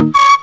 you.